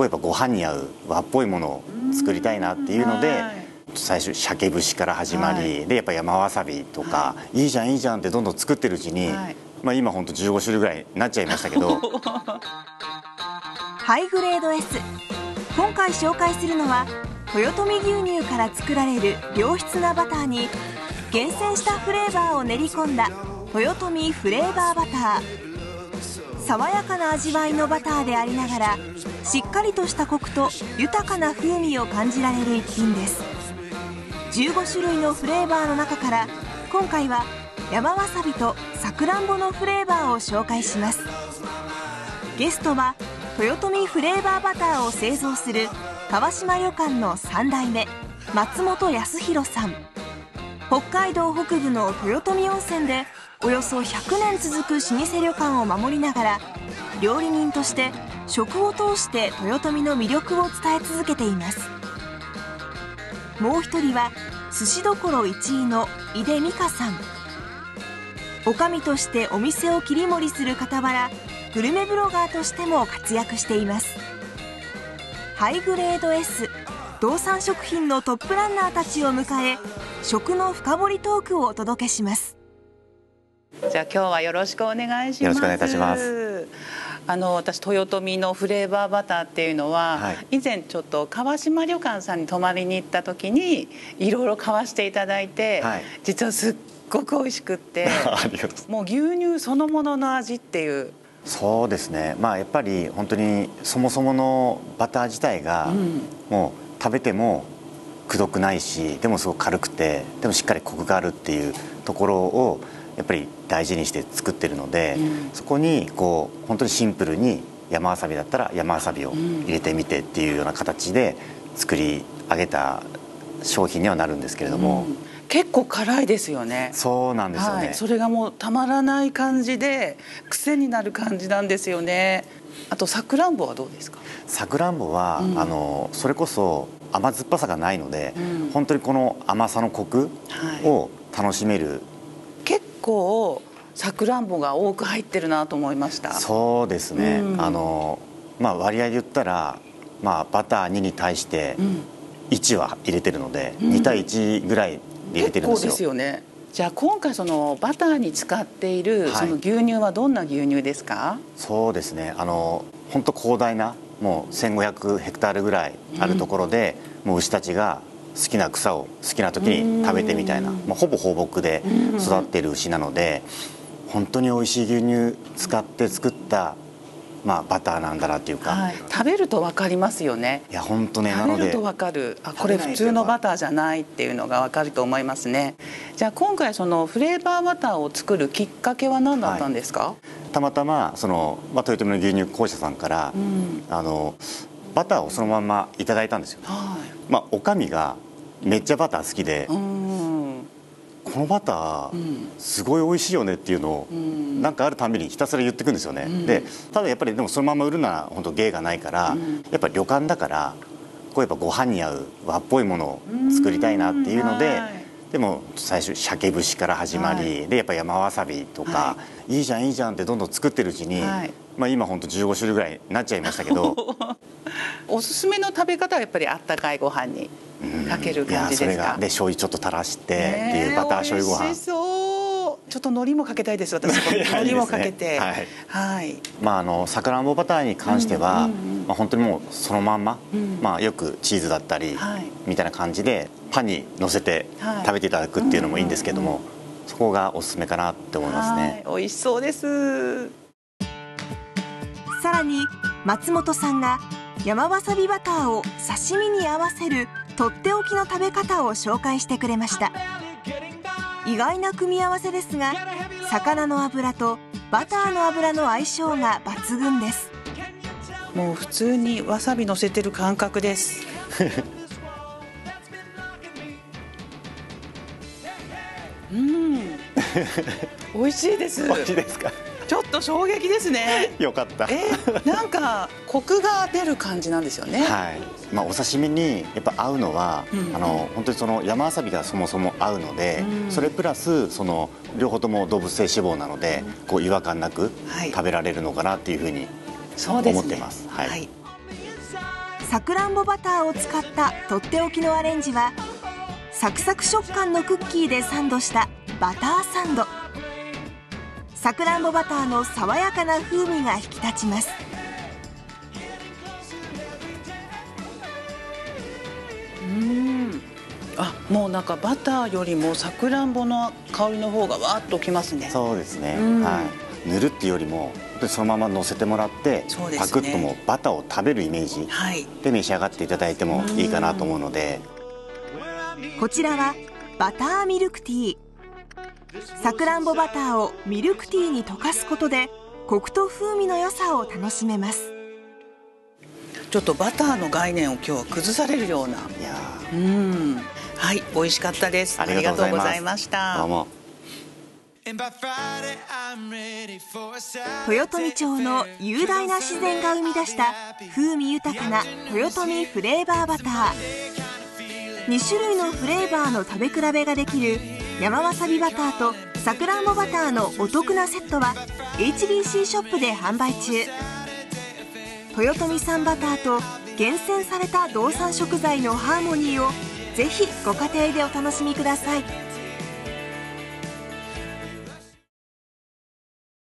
こうやっぱご飯に合う和っぽいものを作りたいなっていうので最初鮭節から始まり、はい、でやっぱ山わさびとか、はい、いいじゃんいいじゃんってどんどん作ってるうちに、はい、まあ、今ほんと15種類ぐらいになっちゃいましたけど。ハイグレード S 今回紹介するのは豊臣牛乳から作られる良質なバターに厳選したフレーバーを練り込んだ豊臣フレーバーバター爽やかな味わいのバターでありながらしっかりとしたコクと豊かな風味を感じられる一品です。15種類のフレーバーの中から今回は山わさびとさくらんぼのフレーバーを紹介します。ゲストは豊臣フレーバーバターを製造する川島旅館の3代目松本康弘さん。北海道北部の豊臣温泉でおよそ100年続く老舗旅館を守りながら料理人として食を通して豊臣の魅力を伝え続けています。もう一人は寿司どころ1位の井出美香さん。女将としてお店を切り盛りする傍らグルメブロガーとしても活躍しています。ハイグレード S 道産食品のトップランナーたちを迎え食の深掘りトークをお届けします。じゃあ今日はよろしくお願いします。よろしくお願いいたします。あの私豊臣のフレーバーバターっていうのは、はい、以前ちょっと川島旅館さんに泊まりに行った時にいろいろ買わしていただいて、はい、実はすっごく美味しくって もう牛乳そのものの味っていう。そうですね。まあやっぱり本当にそもそものバター自体が、うん、もう食べてもくどくないしでもすごく軽くてでもしっかりコクがあるっていうところをやっぱり大事にして作ってるので、うん、そこにこう本当にシンプルに山わさびだったら山わさびを入れてみてっていうような形で作り上げた商品にはなるんですけれども、うん、結構辛いですよね。そうなんですよね、はい、それがもうたまらない感じで癖になる感じなんですよね。あとさくらんぼはどうですか？さくらんぼは、うん、あのそれこそ甘酸っぱさがないので、うん、本当にこの甘さのコクを楽しめる構さくらんぼが多く入ってるなと思いました。そうですね、うん、あのまあ割合で言ったら、まあ、バター2に対して1は入れてるので、うん、2対1ぐらいで入れてるんですよ。ですよね。じゃあ今回そのバターに使っているその牛乳はどんな牛乳ですか、はい、そうですね。あの本当広大なもう1500ヘクタールぐらいあるところで、うん、もう牛たちが好きな草を好きな時に食べてみたいな、まあ、ほぼ放牧で育ってる牛なので本当に美味しい牛乳使って作ったまあ、バターなんだなっていうか、はい、食べると分かりますよね。いや本当ねなので。食べると分かる。あこれ普通のバターじゃないっていうのが分かると思いますね。じゃあ今回そのフレーバーバターを作るきっかけは何だったんですか、はい、たまたまその、まあ、豊臣の牛乳公社さんから、うん、あのバターをそのままいただいたんですよ、はい、まあ、おかみがめっちゃバター好きで、このバターすごい美味しいよねっていうのをなんかあるたびにひたすら言ってくんですよね、でただやっぱりでもそのまま売るなら本当芸がないから、やっぱり旅館だからこうやっぱご飯に合う和っぽいものを作りたいなっていうので、でも最初鮭節から始まり、でやっぱ山わさびとか、い、いじゃんいいじゃんってどんどん作ってるうちに、まあ、今本当15種類ぐらいになっちゃいましたけど。おすすめの食べ方はやっぱりあったかいご飯にかける感じですか、で醤油ちょっと垂らしてっていうバター醤油ご飯。ちょっと海苔もかけたいです私 海苔もかけて、はい、はい、まああのさくらんぼバターに関しては、うんうんうん、まあ本当にもうそのまんま、うん、まあよくチーズだったり、はい、みたいな感じでパンにのせて食べていただくっていうのもいいんですけども、はいうんうんうん、そこがおすすめかなって思いますね。美味しそうです。さらに松本さんが山わさびバターを刺身に合わせるとっておきの食べ方を紹介してくれました。意外な組み合わせですが魚の油とバターの油の相性が抜群です。もう普通にわさび乗せてる感覚です。うん。美味しいです。美味しいですか？ちょっと衝撃ですね。よかった。えー、なんかコクが出る感じなんですよね。はい。まあお刺身にやっぱ合うのは、うん、あの本当にその山わさびがそもそも合うので、うん、それプラスその両方とも動物性脂肪なので、うん、こう違和感なく食べられるのかなっていうふうに思ってます、はい、はい、さくらんぼバターを使ったとっておきのアレンジはサクサク食感のクッキーでサンドしたバターサンドさくらんぼバターの爽やかな風味が引き立ちます。うん。あもうなんかバターよりもさくらんぼの香りの方がわっときますね。そうですね、はい、塗るっていうよりもそのまま乗せてもらって、ね、パクッともバターを食べるイメージで召し上がっていただいてもいいかなと思うので、こちらはバターミルクティーさくらんぼバターをミルクティーに溶かすことでコクと風味の良さを楽しめます。ちょっとバターの概念を今日は崩されるような。いやうん。はい美味しかったです。ありがとうございました。どうも。豊富町の雄大な自然が生み出した風味豊かな豊富フレーバーバター。2種類のフレーバーの食べ比べができる山わさびバターとさくらんぼバターのお得なセットは HBC ショップで販売中。豊富産バターと厳選された動産食材のハーモニーをぜひご家庭でお楽しみください。